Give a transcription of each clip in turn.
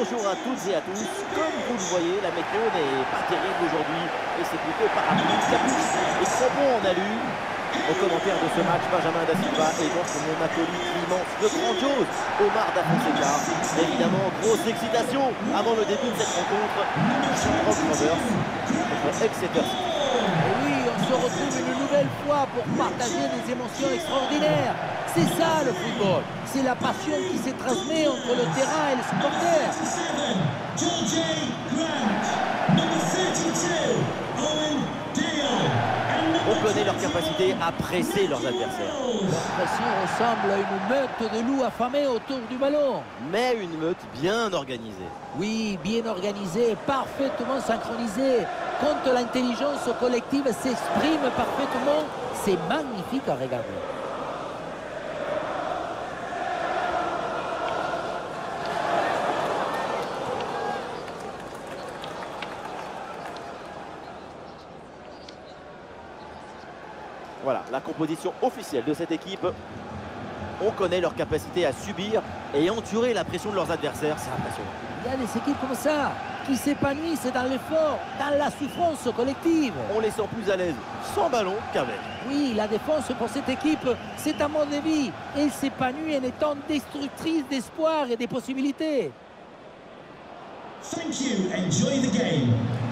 Bonjour à toutes et à tous. Comme vous le voyez, la météo n'est pas terrible aujourd'hui et c'est plutôt parapluie, et crampons en alu. Au commentaire de ce match, Benjamin Da Silva et donc mon acolyte immense, de grandiose, Omar Da. Évidemment, grosse excitation avant le début de cette rencontre. Shamrock Rovers contre Exeter City. Et oui, on se retrouve une nouvelle fois pour partager des émotions extraordinaires. C'est ça le football. C'est la passion qui se transmet entre le terrain et les supporters. On connaît leur capacité à presser leurs adversaires. Leur pression ressemble à une meute de loups affamés autour du ballon. Mais une meute bien organisée. Oui, bien organisée, parfaitement synchronisée. Quand l'intelligence collective s'exprime parfaitement, c'est magnifique à regarder. Voilà, la composition officielle de cette équipe. On connaît leur capacité à subir et endurer la pression de leurs adversaires. C'est impressionnant. Il y a des équipes comme ça? Qui s'épanouissent dans l'effort, dans la souffrance collective. On les sent plus à l'aise sans ballon qu'avec. Oui, la défense pour cette équipe, c'est un mode de vie. Elle s'épanouit en étant destructrice d'espoir et des possibilités. Thank you. Enjoy the game.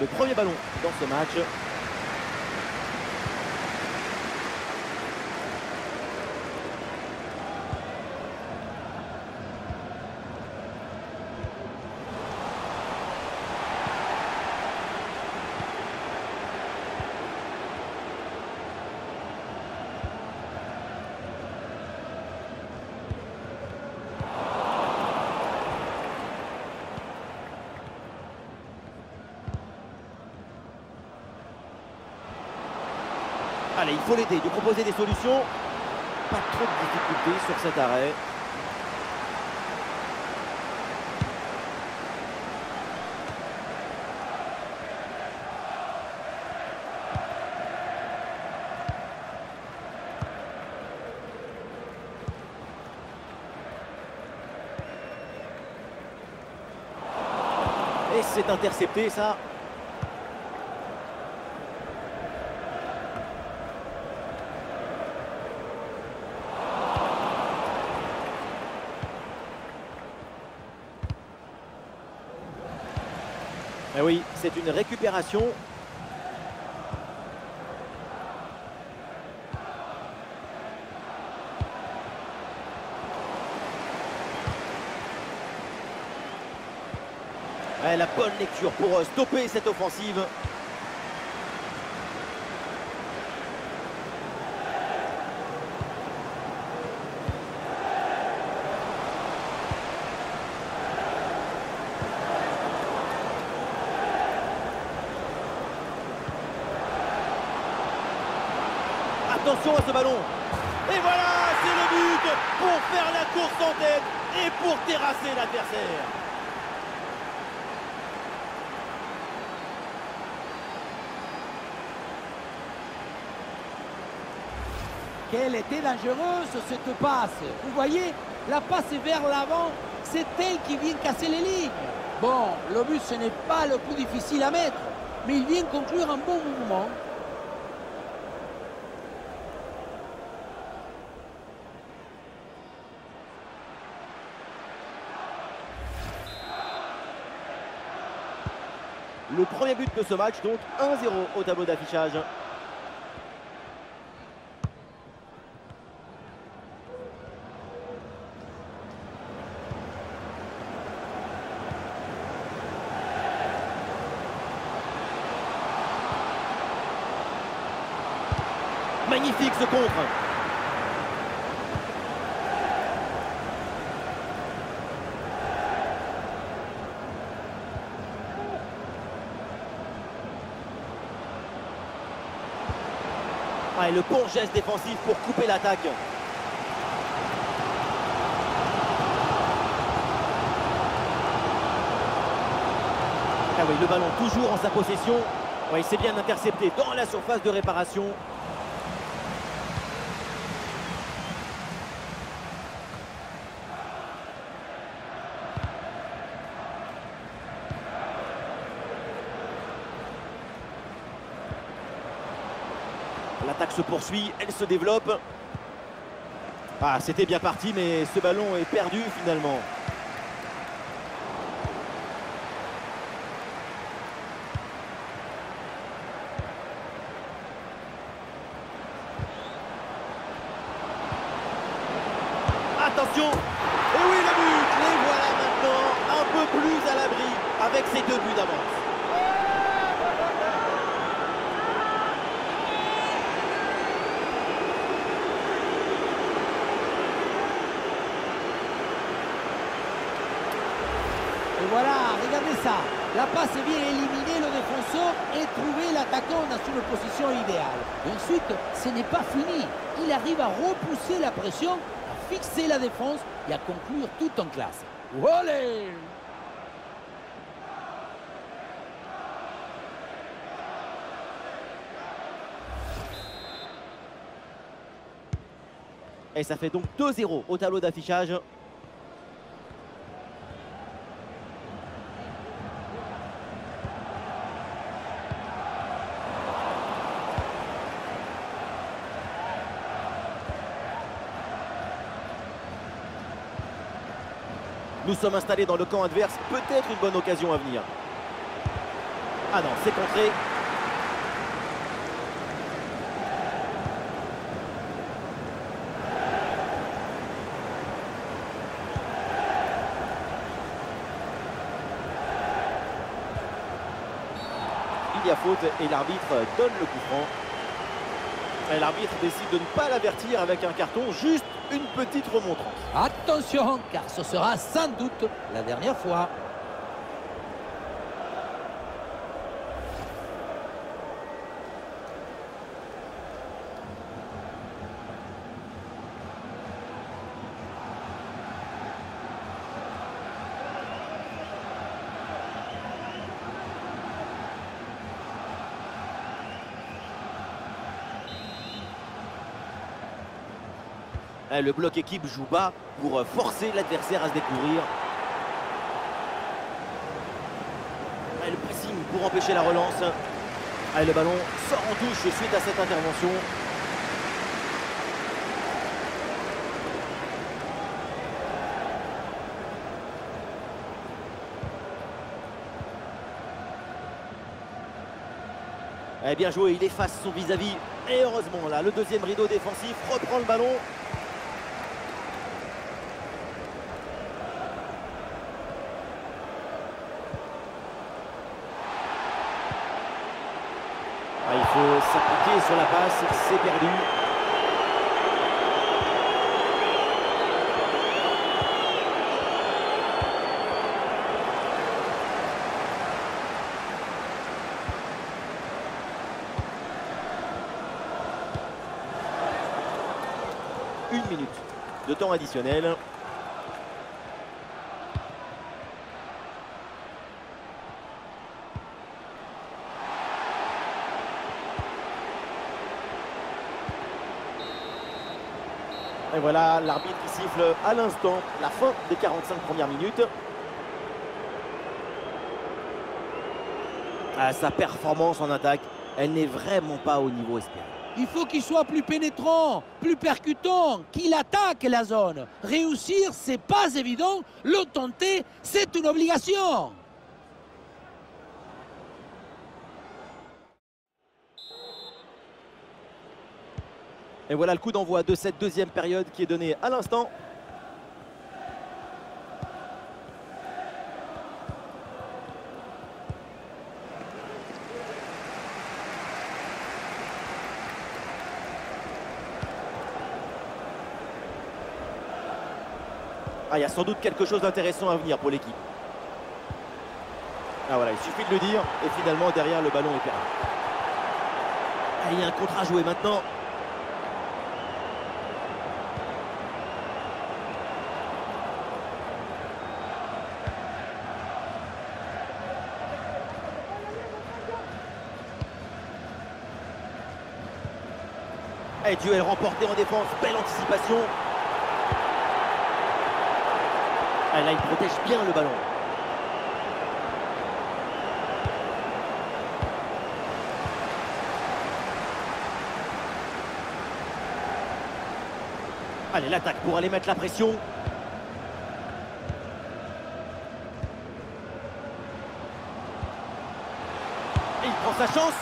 Le premier ballon dans ce match. Allez, il faut l'aider, lui proposer des solutions. Pas trop de difficultés sur cet arrêt. Et c'est intercepté ça. Eh oui, c'est une récupération. La bonne lecture pour euh, stopper cette offensive. Attention à ce ballon. Et voilà, c'est le but pour faire la course en tête et pour terrasser l'adversaire. Quelle était dangereuse cette passe. Vous voyez, la passe est vers l'avant. C'est elle qui vient casser les lignes. Bon, le but, ce n'est pas le plus difficile à mettre, mais il vient conclure un bon mouvement. Le premier but de ce match, donc 1-0 au tableau d'affichage. Magnifique contre. Ah, et le bon geste défensif pour couper l'attaque. Ah oui, le ballon toujours en sa possession. Oui, c'est bien intercepté dans la surface de réparation. Se poursuit, elle se développe. Ah, c'était bien parti, mais ce ballon est perdu finalement. Attention Et oui, le but Les voilà maintenant un peu plus à l'abri avec ces deux buts d'avance. Et voilà, regardez La passe vient éliminer le défenseur et trouver l'attaquant dans une position idéale. Et ensuite, ce n'est pas fini. Il arrive à repousser la pression, à fixer la défense et à conclure tout en classe. Olé Et ça fait donc 2-0 au tableau d'affichage. Nous sommes installés dans le camp adverse, peut-être une bonne occasion à venir. Ah non, c'est contré. Il y a faute et l'arbitre donne le coup franc. Et L'arbitre décide de ne pas l'avertir avec un carton, juste une petite remontrance. Attention, car ce sera sans doute la dernière fois. Le bloc équipe joue bas pour forcer l'adversaire à se découvrir. Le pressing pour empêcher la relance. Le ballon sort en touche suite à cette intervention. Eh, bien joué, il efface son vis-à-vis. Et heureusement, là, le deuxième rideau défensif reprend le ballon. Ah, il faut s'appliquer sur la passe, c'est perdu. Une minute de temps additionnel. Et voilà l'arbitre qui siffle à l'instant la fin des 45 premières minutes. Ah, sa performance en attaque, elle n'est vraiment pas au niveau espéré. Il faut qu'il soit plus pénétrant, plus percutant, qu'il attaque la zone. Réussir, c'est pas évident. Le tenter, c'est une obligation. Et voilà le coup d'envoi de cette deuxième période qui est donné à l'instant. Ah, il y a sans doute quelque chose d'intéressant à venir pour l'équipe. Ah voilà, il suffit de le dire et finalement derrière le ballon est perdu. Ah, il y a un contre à jouer maintenant. Et duel remporté en défense, belle anticipation. Ah, là, il protège bien le ballon. Allez, l'attaque pour aller mettre la pression. il prend sa chance.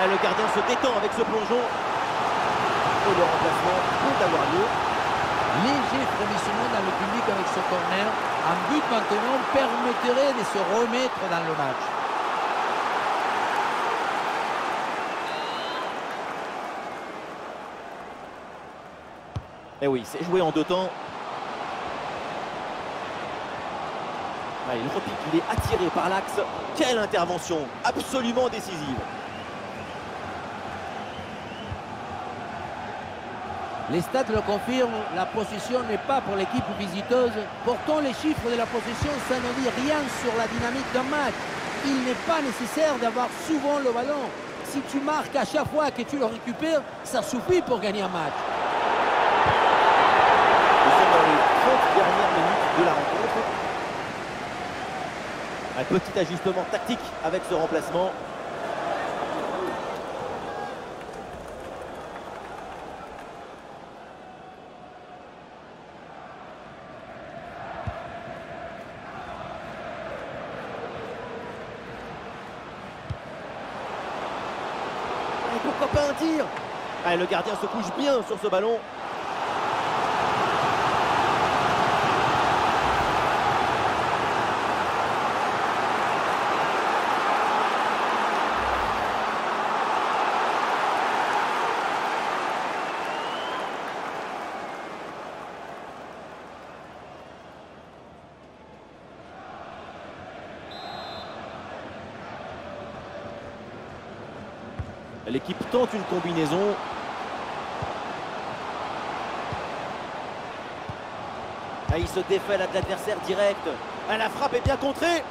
Ah, le gardien se détend avec ce plongeon. Et le remplacement peut avoir lieu. Léger frémissement dans le public avec ce corner. Un but maintenant permettrait de se remettre dans le match. Eh oui, c'est joué en deux temps. Ah, il repique, il est attiré par l'axe. Quelle intervention absolument décisive. Les stats le confirment, la possession n'est pas pour l'équipe visiteuse. Pourtant, les chiffres de la possession, ça ne dit rien sur la dynamique d'un match. Il n'est pas nécessaire d'avoir souvent le ballon. Si tu marques à chaque fois que tu le récupères, ça suffit pour gagner un match. Nous sommes dans les 30 dernières minutes de la rencontre. Un petit ajustement tactique avec ce remplacement. Et pourquoi pas un tir Ah, Le gardien se couche bien sur ce ballon. L'équipe tente une combinaison. Ah, il se défait là de l'adversaire direct. Ah, la frappe est bien contrée.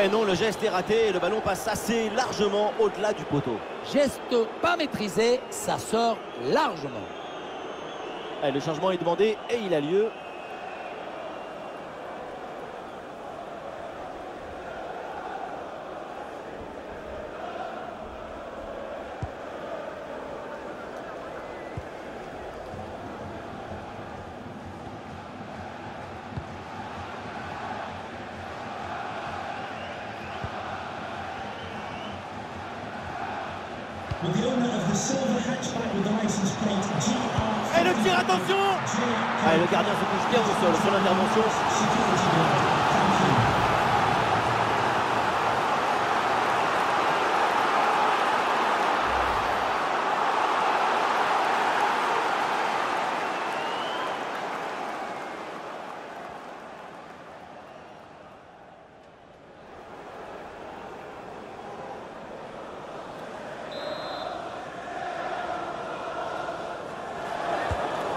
Et non, le geste est raté et le ballon passe assez largement au-delà du poteau. Geste pas maîtrisé, ça sort largement. Allez, le changement est demandé et il a lieu. Et le tir, attention Allez, le gardien se couche bien au sol sur l'intervention.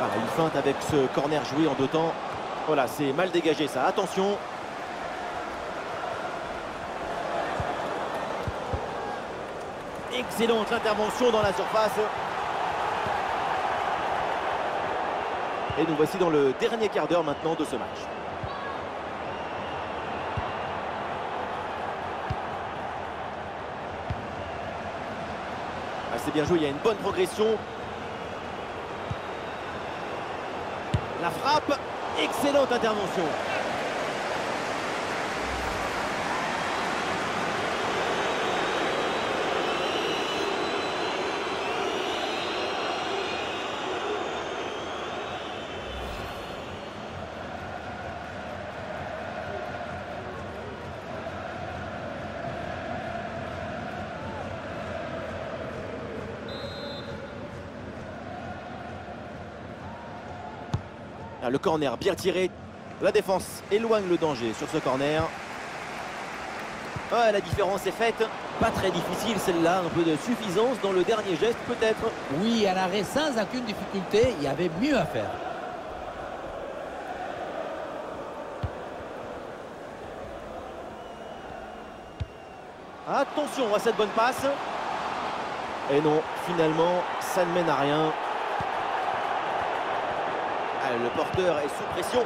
Il feinte avec ce corner joué en deux temps. Voilà, c'est mal dégagé ça. Attention. Excellente intervention dans la surface. Et nous voici dans le dernier quart d'heure maintenant de ce match. Ah, c'est bien joué, il y a une bonne progression. La frappe, excellente intervention. Le corner bien tiré. La défense éloigne le danger sur ce corner. Ah, la différence est faite. Pas très difficile celle-là. Un peu de suffisance dans le dernier geste peut-être. Oui, un arrêt sans aucune difficulté, il y avait mieux à faire. Attention à cette bonne passe. Et non, finalement, ça ne mène à rien. Le porteur est sous pression.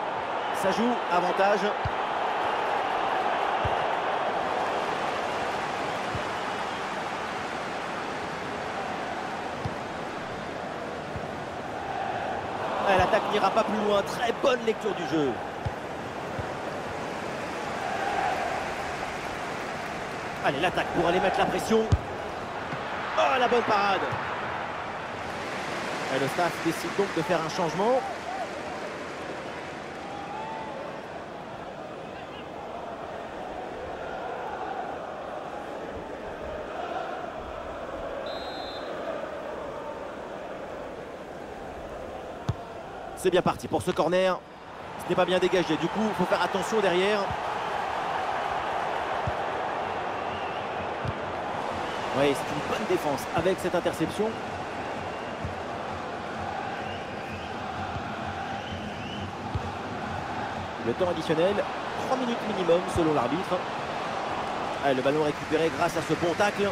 Ça joue, avantage. L'attaque n'ira pas plus loin. Très bonne lecture du jeu. Allez, l'attaque pour aller mettre la pression. Oh, la bonne parade. Et le staff décide donc de faire un changement. C'est bien parti pour ce corner. Ce n'est pas bien dégagé. Du coup, il faut faire attention derrière. Oui, c'est une bonne défense avec cette interception. Le temps additionnel, 3 minutes minimum selon l'arbitre. Ah, le ballon récupéré grâce à ce bon tacle.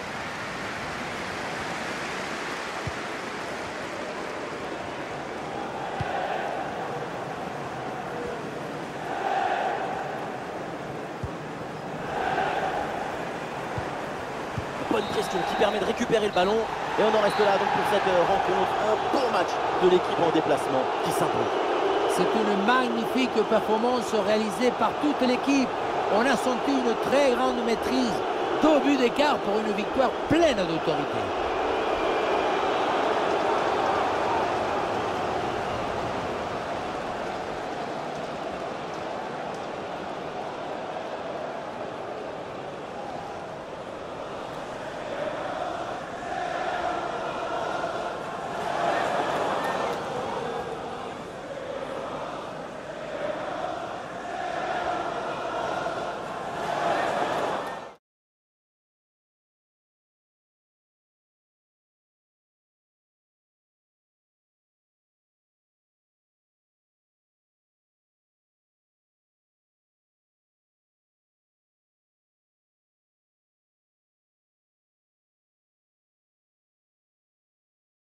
Bonne pression qui permet de récupérer le ballon. Et on en reste là donc pour cette euh, rencontre. Un bon match de l'équipe en déplacement qui s'impose. C'est une magnifique performance réalisée par toute l'équipe. On a senti une très grande maîtrise. Deux buts d'écart pour une victoire pleine d'autorité.